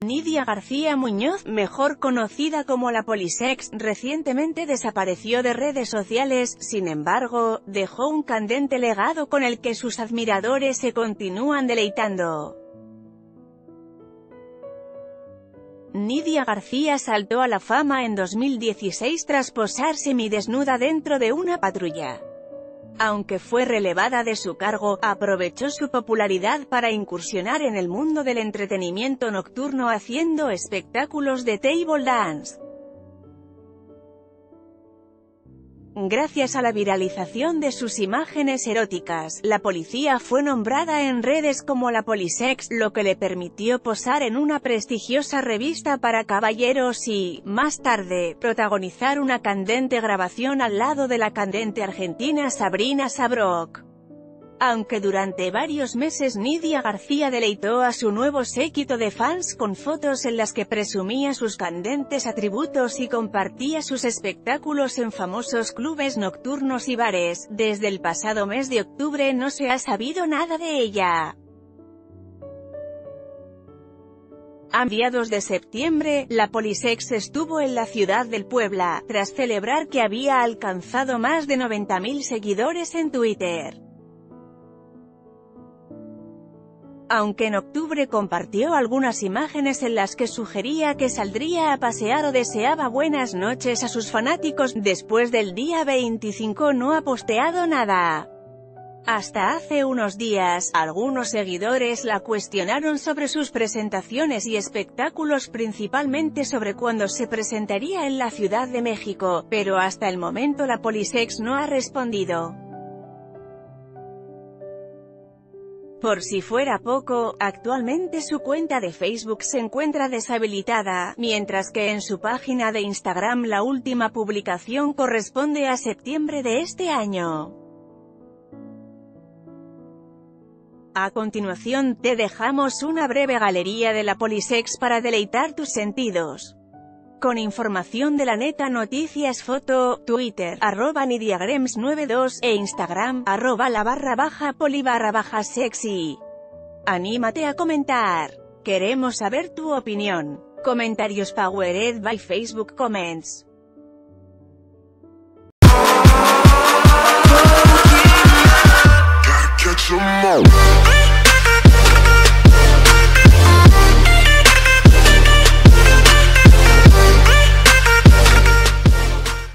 Nidia García Muñoz, mejor conocida como la Polisex, recientemente desapareció de redes sociales, sin embargo, dejó un candente legado con el que sus admiradores se continúan deleitando. Nidia García saltó a la fama en 2016 tras posar semidesnuda dentro de una patrulla. Aunque fue relevada de su cargo, aprovechó su popularidad para incursionar en el mundo del entretenimiento nocturno haciendo espectáculos de table dance. Gracias a la viralización de sus imágenes eróticas, la policía fue nombrada en redes como la Polisex, lo que le permitió posar en una prestigiosa revista para caballeros y, más tarde, protagonizar una candente grabación al lado de la candente argentina Sabrina Sabrok aunque durante varios meses Nidia García deleitó a su nuevo séquito de fans con fotos en las que presumía sus candentes atributos y compartía sus espectáculos en famosos clubes nocturnos y bares, desde el pasado mes de octubre no se ha sabido nada de ella. A mediados de septiembre, la Polisex estuvo en la ciudad del Puebla, tras celebrar que había alcanzado más de 90.000 seguidores en Twitter. Aunque en octubre compartió algunas imágenes en las que sugería que saldría a pasear o deseaba buenas noches a sus fanáticos, después del día 25 no ha posteado nada. Hasta hace unos días, algunos seguidores la cuestionaron sobre sus presentaciones y espectáculos principalmente sobre cuándo se presentaría en la Ciudad de México, pero hasta el momento la Polisex no ha respondido. Por si fuera poco, actualmente su cuenta de Facebook se encuentra deshabilitada, mientras que en su página de Instagram la última publicación corresponde a septiembre de este año. A continuación, te dejamos una breve galería de la Polisex para deleitar tus sentidos con información de la neta noticias foto, Twitter, arroba nidiagrams92 e Instagram, arroba la barra baja poli barra baja sexy. Anímate a comentar. Queremos saber tu opinión. Comentarios Powered by Facebook Comments.